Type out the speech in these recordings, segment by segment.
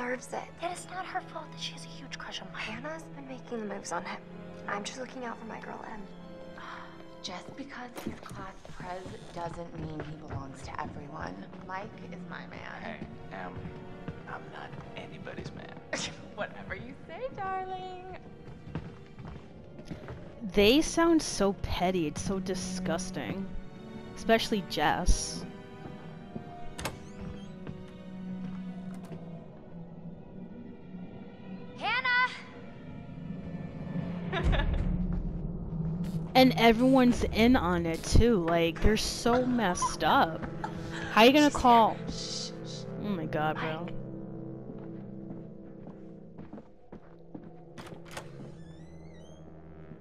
deserves it. It is not her fault that she has a huge crush on Mike. Hannah's been making the moves on him. I'm just looking out for my girl Em. Just because he's class prez doesn't mean he belongs to everyone. Mike is my man. Hey, Em, I'm not anybody's man. Whatever you say, darling. They sound so petty. It's so disgusting. Especially Jess. And everyone's in on it too. Like, they're so messed up. How you gonna call? Oh my god, bro.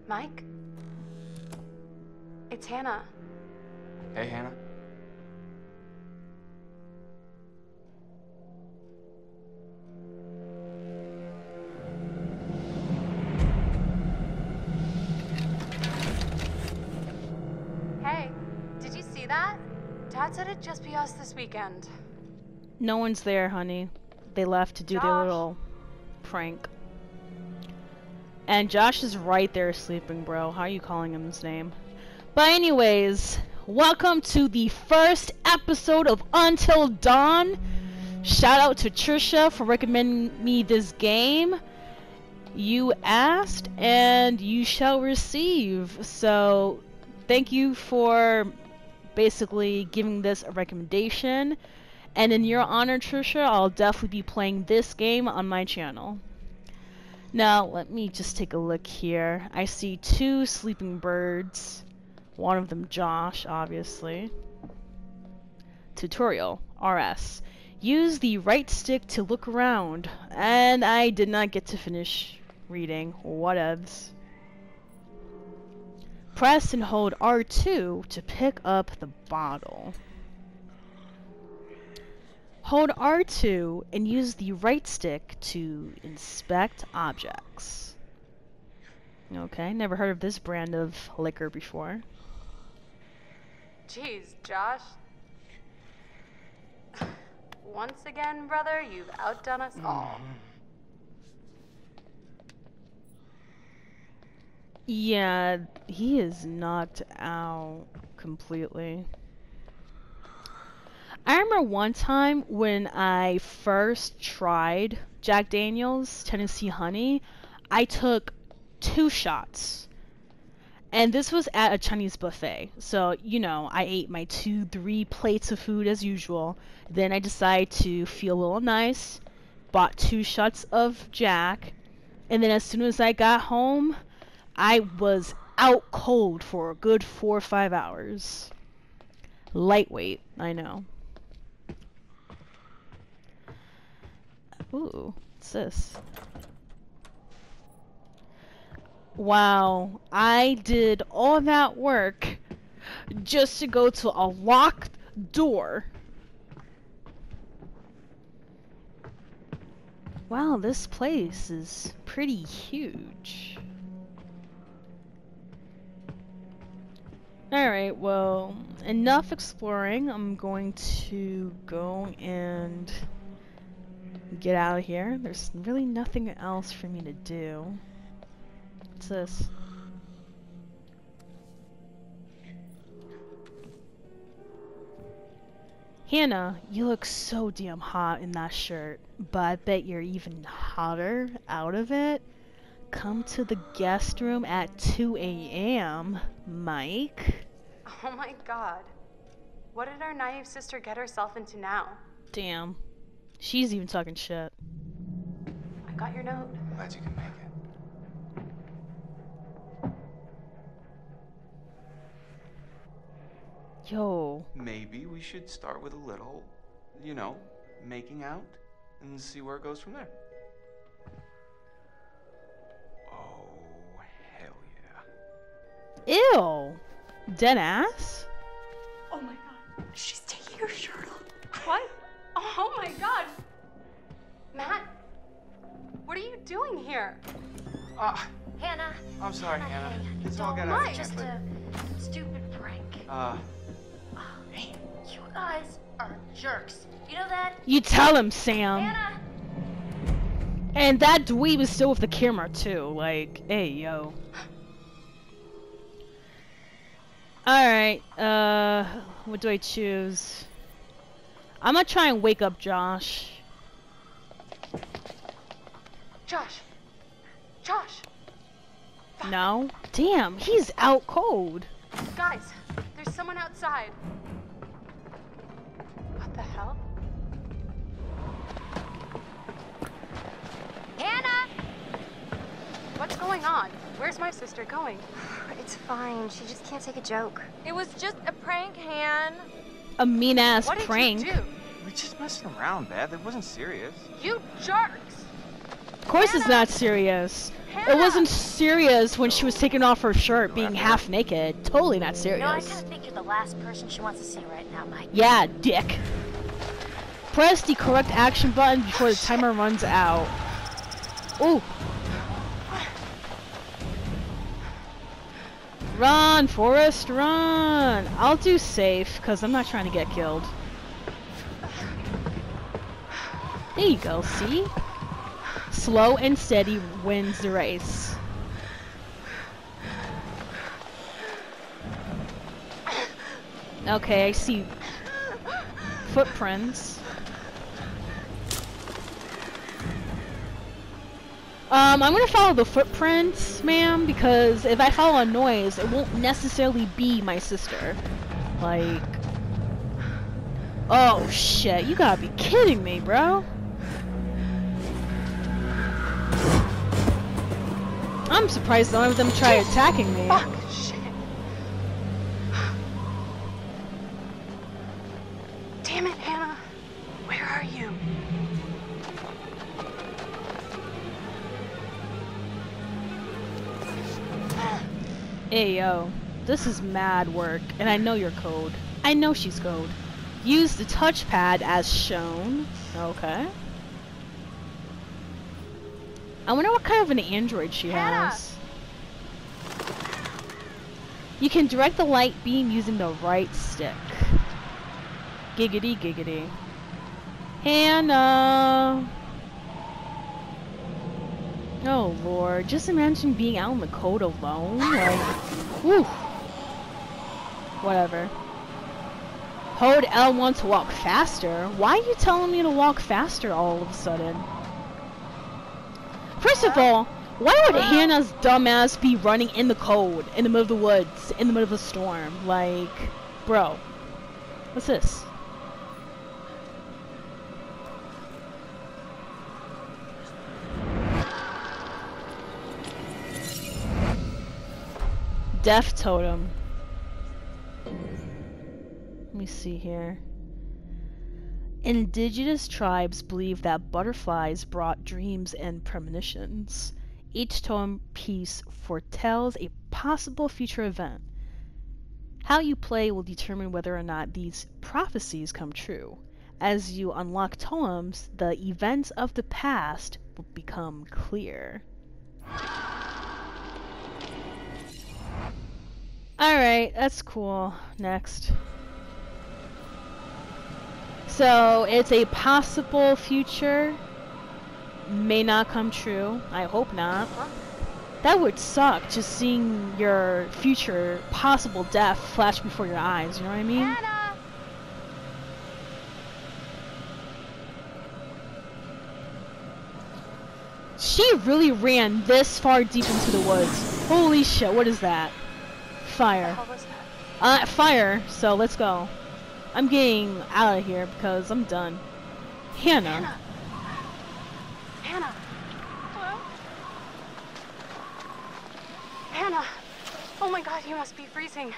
Mike? It's Hannah. Hey, Hannah. That? Dad said it'd just be us this weekend. No one's there, honey. They left to do their little prank. And Josh is right there sleeping, bro. How are you calling him his name? But anyways, welcome to the first episode of Until Dawn. Shout out to Trisha for recommending me this game. You asked and you shall receive. So, thank you for basically giving this a recommendation. And in your honor, Trisha, I'll definitely be playing this game on my channel. Now, let me just take a look here. I see two sleeping birds. One of them, Josh, obviously. Tutorial RS. Use the right stick to look around. And I did not get to finish reading. Whatevs. Press and hold R2 to pick up the bottle. Hold R2 and use the right stick to inspect objects. Okay, never heard of this brand of liquor before. Jeez, Josh. Once again, brother, you've outdone us mm. all. Yeah, he is knocked out completely. I remember one time when I first tried Jack Daniels Tennessee Honey, I took two shots. And this was at a Chinese buffet. So, you know, I ate my two, three plates of food as usual. Then I decided to feel a little nice, bought two shots of Jack. And then as soon as I got home, I was out cold for a good four or five hours. Lightweight, I know. Ooh, what's this? Wow, I did all that work just to go to a locked door. Wow, this place is pretty huge. Alright, well, enough exploring. I'm going to go and get out of here. There's really nothing else for me to do. What's this? Hannah, you look so damn hot in that shirt, but I bet you're even hotter out of it. Come to the guest room at 2 a.m., Mike. Oh my god. What did our naive sister get herself into now? Damn. She's even talking shit. I got your note. Glad you can make it. Yo. Maybe we should start with a little, you know, making out and see where it goes from there. Oh, hell yeah. Ew. Dead ass? Oh my god. She's taking her shirt off. What? Oh my god. Matt, what are you doing here? Ah, Hannah. I'm sorry, Hannah. Hannah, It's all don't got out mind, of Just hand, a stupid prank. but, uh, You guys are jerks. You know that? You tell him, Sam. Hannah! And that dweeb is still with the camera too. Like, hey yo. Alright, uh what do I choose? I'm gonna try and wake up Josh. Josh. Josh. No? Damn, he's out cold. Guys, there's someone outside. What the hell? Hannah! What's going on? Where's my sister going? It's fine. She just can't take a joke. It was just a prank, Han. A mean ass What did prank. you do? We're just messing around, Beth. It wasn't serious. You jerks! Of course it's not serious. It wasn't serious when she was taking off her shirt being half naked. Totally not serious. No, I kind of think you're the last person she wants to see right now, Mike. Yeah, dick. Press the correct action button before the ah, timer runs out. Ooh. Run, Forrest, run! I'll do safe, because I'm not trying to get killed. There you go, see? Slow and steady wins the race. Okay, I see footprints. Um, I'm gonna follow the footprints, ma'am, because if I follow a noise, it won't necessarily be my sister. Like... Oh, shit, you gotta be kidding me, bro. I'm surprised none of them try attacking me. Fuck, Hey yo, this is mad work, and I know your code. I know she's code. Use the touchpad as shown. Okay. I wonder what kind of an android she Hannah! has. You can direct the light beam using the right stick. Giggity giggity. Hannah! Oh lord, just imagine being out in the cold alone. Like, whew. Whatever. Hold L1 to walk faster? Why are you telling me to walk faster all of a sudden? First of all, why would Hannah's dumbass be running in the cold, in the middle of the woods, in the middle of a storm? Like, bro, what's this? Death Totem. Let me see here. Indigenous tribes believe that butterflies brought dreams and premonitions. Each totem piece foretells a possible future event. How you play will determine whether or not these prophecies come true. As you unlock totems, the events of the past will become clear. Alright, that's cool. Next. So, it's a possible future. May not come true. I hope not. That would suck, just seeing your future possible death flash before your eyes, you know what I mean? Hannah! She really ran this far deep into the woods. Holy shit, what is that? Fire. Uh, fire, so let's go. I'm getting out of here because I'm done. Hannah. Hannah. Hannah. Hello? Hannah. Oh my god, you must be freezing.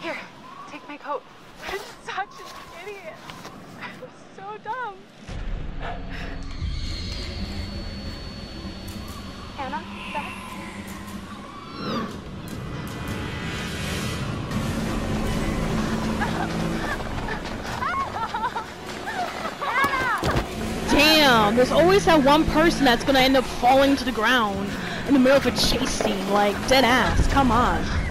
Here, take my coat. I'm such an idiot. I'm so dumb. Hannah, Beth? Damn, there's always that one person that's gonna end up falling to the ground in the middle of a chase scene, like dead ass. Come on.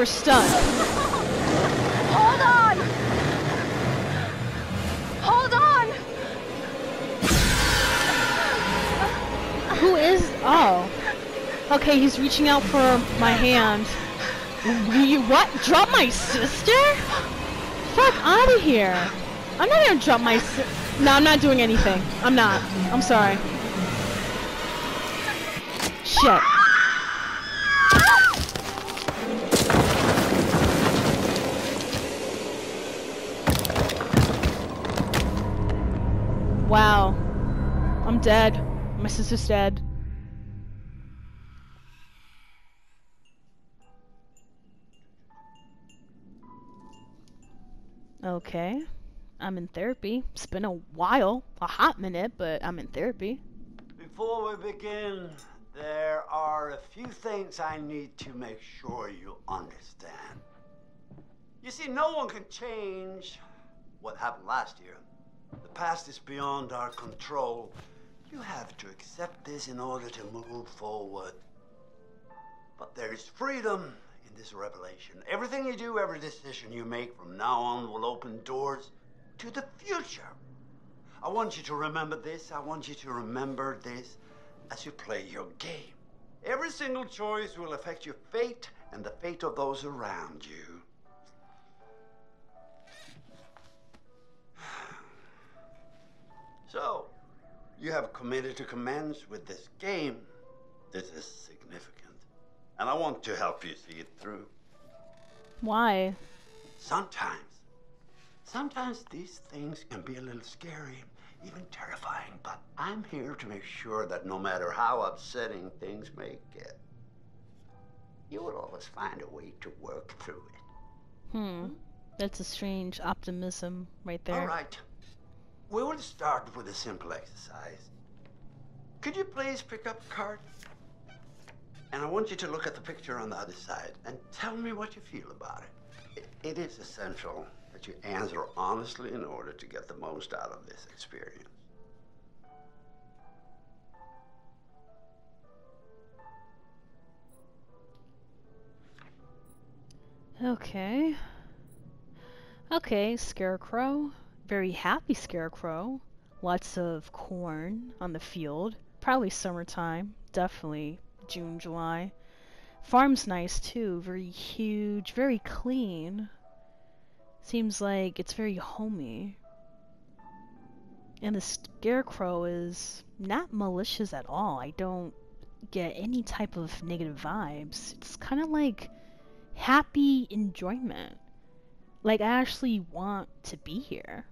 We're stunned. Hold on! Hold on! Who is? Oh. Okay, he's reaching out for my hand. You what? Drop my sister? Fuck out of here. I'm not gonna drop my si- No, I'm not doing anything. I'm not. I'm sorry. Shit. Dead. My sister's dead. Okay. I'm in therapy. It's been a while, a hot minute, but I'm in therapy. Before we begin, there are a few things I need to make sure you understand. You see, no one can change what happened last year. The past is beyond our control. You have to accept this in order to move forward. But there is freedom in this revelation. Everything you do, every decision you make from now on will open doors to the future. I want you to remember this. I want you to remember this as you play your game. Every single choice will affect your fate and the fate of those around you. So, you have committed to commence with this game. This is significant. And I want to help you see it through. Why? Sometimes, sometimes these things can be a little scary, even terrifying, but I'm here to make sure that no matter how upsetting things may get, you will always find a way to work through it. Hmm. That's a strange optimism right there. All right. We will start with a simple exercise. Could you please pick up a card? And I want you to look at the picture on the other side and tell me what you feel about it. It, it is essential that you answer honestly in order to get the most out of this experience. Okay. Okay, Scarecrow. Very happy Scarecrow. Lots of corn on the field. Probably summertime. Definitely June, July. Farm's nice too. Very huge, very clean. Seems like it's very homey. And the Scarecrow is not malicious at all. I don't get any type of negative vibes. It's kind of like happy enjoyment. Like, I actually want to be here.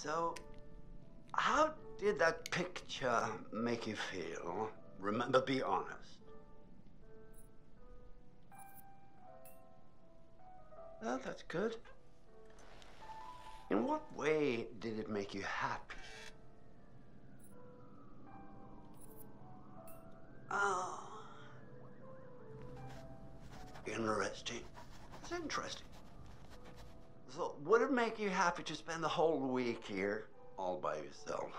So, how did that picture make you feel? Remember, be honest. Well, that's good. In what way did it make you happy? Oh. Interesting. It's interesting. So, would it make you happy to spend the whole week here all by yourself?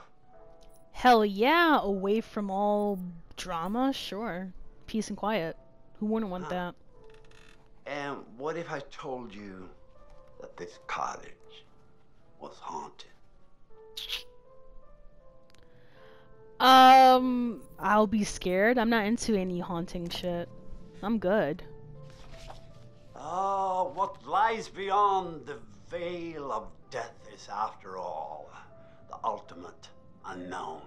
Hell yeah, away from all drama, sure. Peace and quiet. Who wouldn't want that? And what if I told you that this cottage was haunted? Um, I'll be scared. I'm not into any haunting shit. I'm good. Oh, what lies beyond the veil of death is, after all, the ultimate unknown.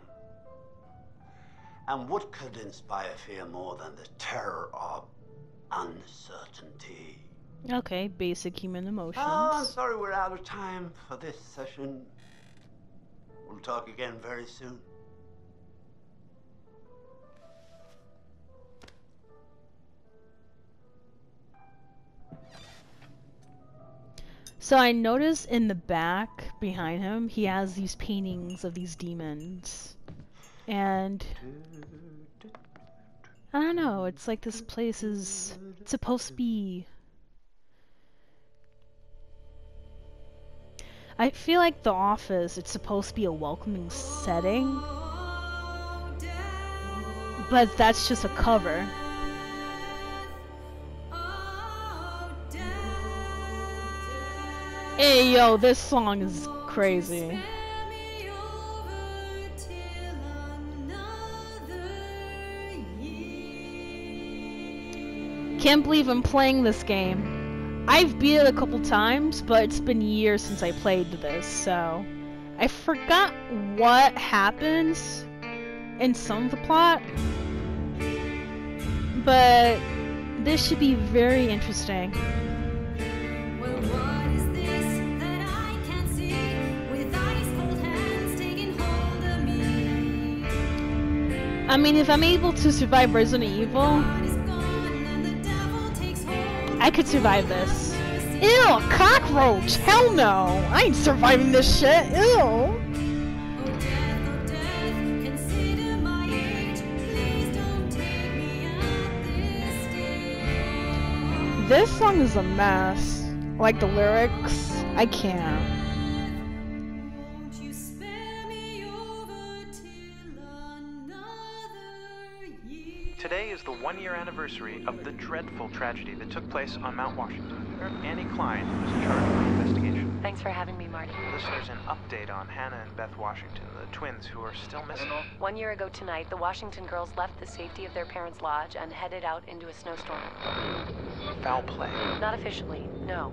And what could inspire fear more than the terror of uncertainty? Okay, basic human ah, emotions. Oh, I'm sorry we're out of time for this session. We'll talk again very soon. So I notice in the back behind him, he has these paintings of these demons. And I don't know, it's like this place is supposed to be I feel like the office, it's supposed to be a welcoming setting. but that's just a cover. Hey yo, this song is crazy. Can't believe I'm playing this game. I've beat it a couple times, but it's been years since I played this, so I forgot what happens in some of the plot. But this should be very interesting. I mean, if I'm able to survive Resident Evil, I could survive this. Ew, cockroach! Hell no! I ain't surviving this shit! Ew! This song is a mess. Like the lyrics, I can't. One-year anniversary of the dreadful tragedy that took place on Mount Washington. Annie Klein was in charge of the investigation. Thanks for having me, Marty. Listeners, an update on Hannah and Beth Washington, the twins who are still missing. One year ago tonight, the Washington girls left the safety of their parents' lodge and headed out into a snowstorm. Foul play. Not officially, no.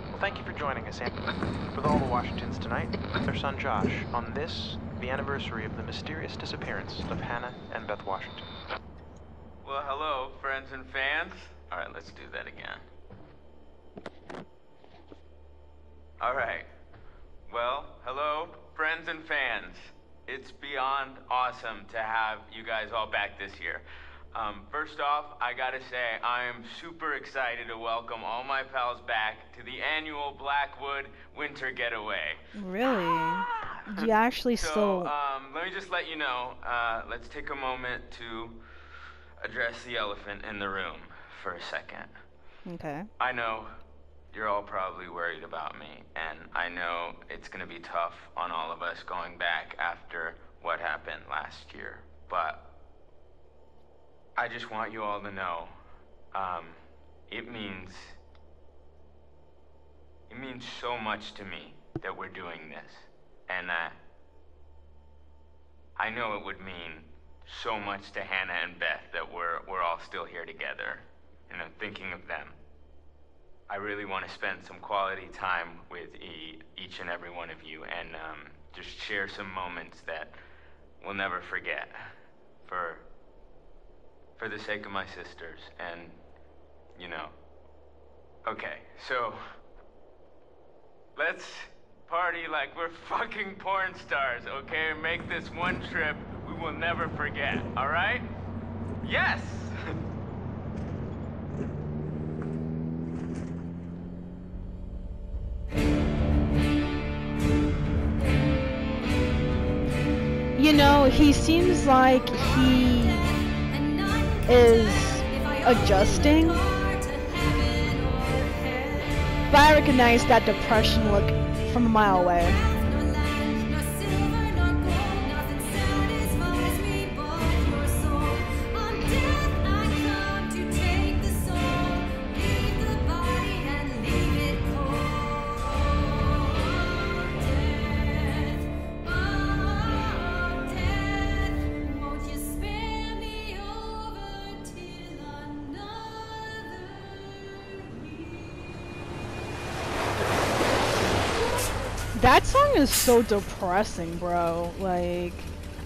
Thank you for joining us, Annie. With all the Washingtons tonight, their son Josh, on this, the anniversary of the mysterious disappearance of Hannah and Beth Washington. Well, hello, friends and fans. All right, let's do that again. All right. Well, hello, friends and fans. It's beyond awesome to have you guys all back this year. Um, first off, I gotta say, I am super excited to welcome all my pals back to the annual Blackwood Winter Getaway. Really? You actually So, still. um, let me just let you know. Uh, let's take a moment to address the elephant in the room for a second. Okay. I know you're all probably worried about me, and I know it's gonna be tough on all of us going back after what happened last year, but I just want you all to know, um, it means, it means so much to me that we're doing this, and that I know it would mean so much to Hannah and Beth that we're, we're all still here together, and I'm thinking of them. I really want to spend some quality time with e- each and every one of you and um, just share some moments that we'll never forget for for the sake of my sisters and you know. Okay, so let's party like we're fucking porn stars, okay? Make this one trip we will never forget, all right? Yes. You know, he seems like he is adjusting. But I recognize that depression look from a mile away. That song is so depressing, bro. Like,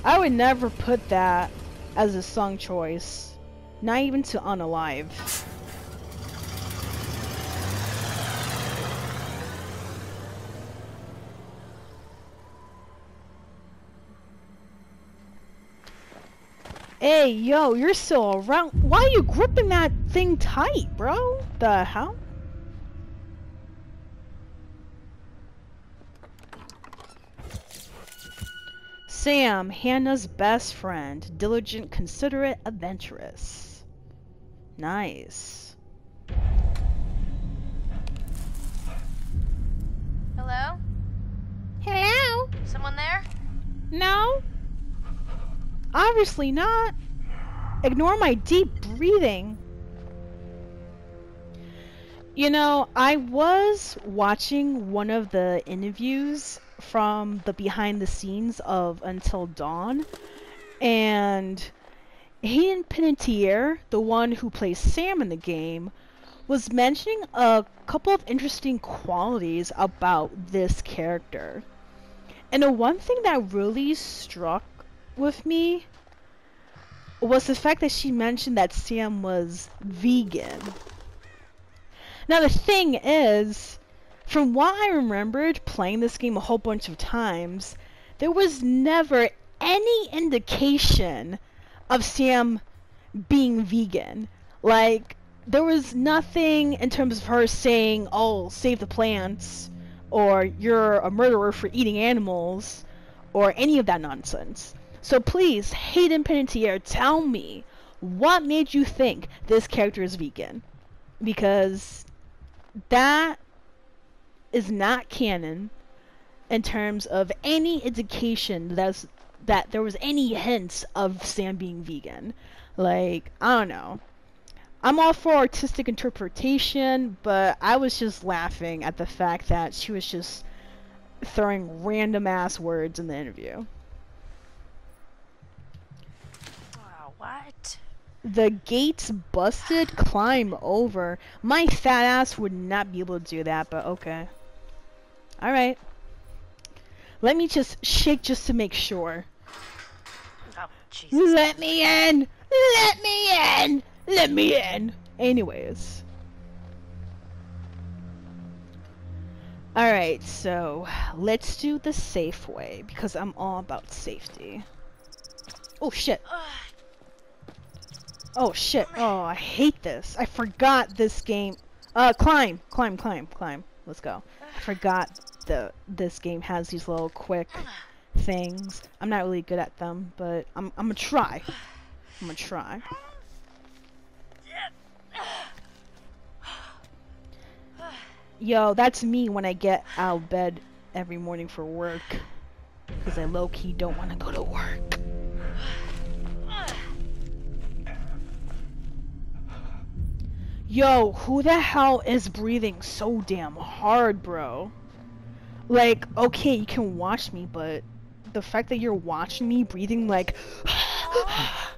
I would never put that as a song choice. Not even to Unalive. Hey, yo, you're still around. Why are you gripping that thing tight, bro? The hell? Sam, Hannah's best friend, diligent, considerate, adventurous. Nice. Hello? Hello? Someone there? No? Obviously not. Ignore my deep breathing. You know, I was watching one of the interviews from the behind the scenes of Until Dawn, and Hayden Panettiere, the one who plays Sam in the game, was mentioning a couple of interesting qualities about this character. And the one thing that really struck with me was the fact that she mentioned that Sam was vegan. Now the thing is, from what I remembered playing this game a whole bunch of times, there was never any indication of Sam being vegan. Like, there was nothing in terms of her saying, oh, save the plants, or you're a murderer for eating animals, or any of that nonsense. So please, Hayden Panettiere, tell me what made you think this character is vegan? Because that is not canon in terms of any indication that's that there was any hints of Sam being vegan. Like, I don't know. I'm all for artistic interpretation, but I was just laughing at the fact that she was just throwing random ass words in the interview. Wow, what? The gates busted, climb over. My fat ass would not be able to do that, but okay. Alright. Let me just shake just to make sure. Oh, Jesus. Let me in! Let me in! Let me in! Anyways. Alright, so let's do the safe way because I'm all about safety. Oh shit. Oh shit. Oh, I hate this. I forgot this game. Uh, climb, climb, climb, climb. Let's go. I forgot the this game has these little quick things. I'm not really good at them, but I'm I'm gonna try. I'm gonna try. Yo, that's me when I get out of bed every morning for work. Because I low-key don't want to go to work. Yo, who the hell is breathing so damn hard, bro? Like, okay, you can watch me, but the fact that you're watching me breathing like Hey,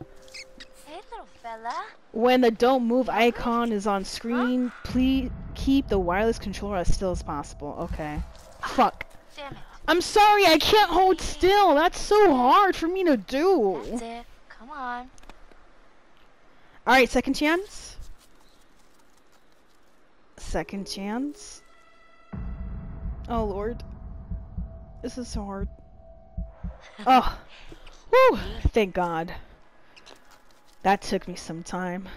little fella. when the don't move icon is on screen, please keep the wireless controller as still as possible. Okay. Fuck. Damn it. I'm sorry, I can't hold still. That's so hard for me to do. That's it. Come on. Alright, second chance. Second chance. Oh lord. This is so hard. Oh. Whew. Thank god. That took me some time.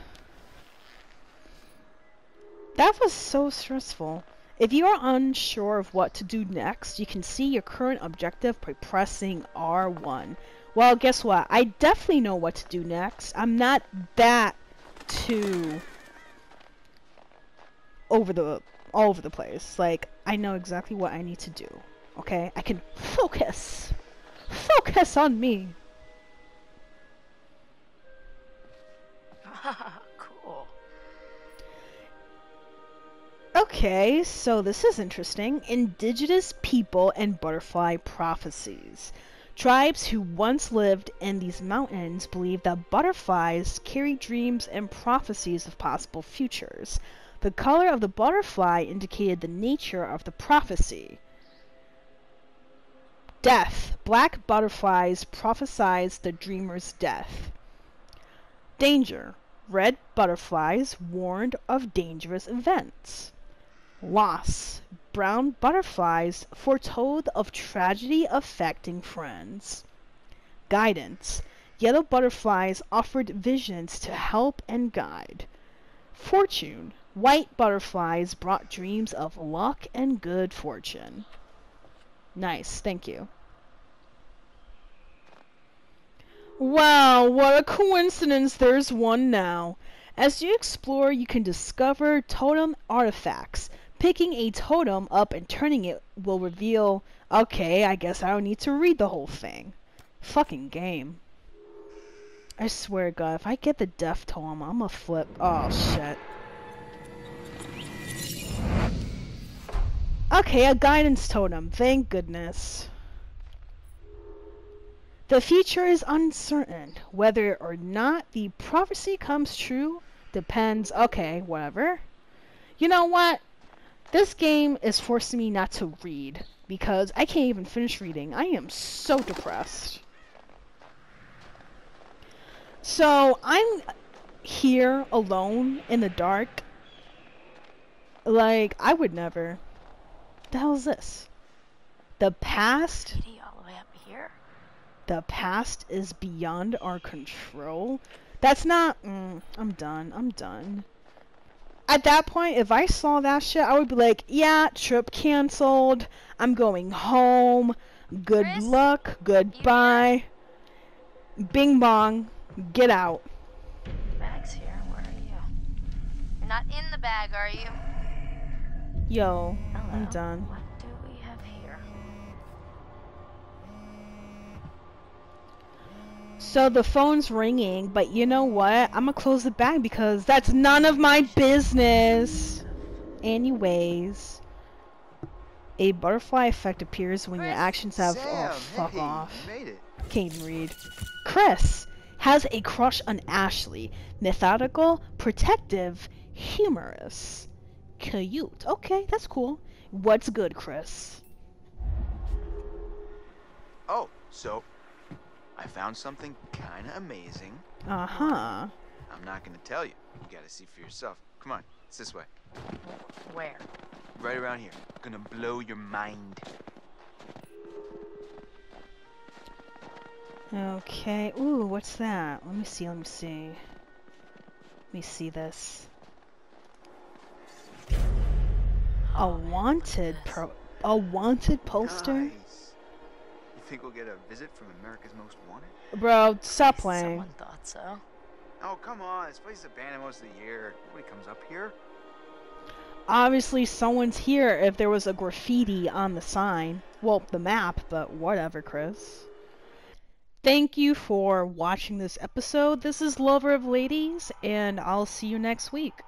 That was so stressful. If you are unsure of what to do next, you can see your current objective by pressing R1. Well, guess what? I definitely know what to do next. I'm not that too over the all over the place. Like I know exactly what I need to do. Okay? I can focus. Focus on me. cool. Okay, so this is interesting. Indigenous people and butterfly prophecies. Tribes who once lived in these mountains believe that butterflies carry dreams and prophecies of possible futures. The color of the butterfly indicated the nature of the prophecy. Death. Black butterflies prophesize the dreamer's death. Danger. Red butterflies warned of dangerous events. Loss. Brown butterflies foretold of tragedy affecting friends. Guidance. Yellow butterflies offered visions to help and guide. Fortune. White butterflies brought dreams of luck and good fortune. Nice, thank you. Wow, what a coincidence, there's one now. As you explore, you can discover totem artifacts. Picking a totem up and turning it will reveal. Okay, I guess I don't need to read the whole thing. Fucking game. I swear to God, if I get the death totem, I'ma flip. Oh shit. Okay, a guidance totem. Thank goodness. The future is uncertain. Whether or not the prophecy comes true depends. Okay, whatever. You know what? This game is forcing me not to read because I can't even finish reading. I am so depressed. So I'm here alone in the dark. Like, I would never. The hell is this? The past all the way up here. the past is beyond our control. That's not. Mm, I'm done. I'm done. At that point, if I saw that shit, I would be like, yeah, trip canceled. I'm going home. Good Chris? luck. Goodbye. Bing bong. Get out. Bag's here. Where are you? You're not in the bag, are you? Yo, I'm done. What do we have here? So the phone's ringing, but you know what? I'm gonna close the bag because that's none of my business. Anyways, a butterfly effect appears when your actions have. oh, fuck off. made it. Can't even read. Chris has a crush on Ashley. Methodical, protective, humorous, cute. Okay, that's cool. What's good, Chris? Oh, so I found something kind of amazing. Uh huh. I'm not gonna tell you. You gotta see for yourself. Come on, it's this way. Where? Right around here. Gonna blow your mind. Okay. Ooh, what's that? Let me see. Let me see. Let me see this. A wanted pro. A wanted poster. You think we'll get a visit from America's Most Wanted? Bro, stop playing. Someone thought so. Oh, come on. This place is abandoned most of the year. Nobody comes up here. Obviously, someone's here if there was a graffiti on the sign. Well, the map, but whatever, Chris. Thank you for watching this episode. This is Lover of Ladies, and I'll see you next week.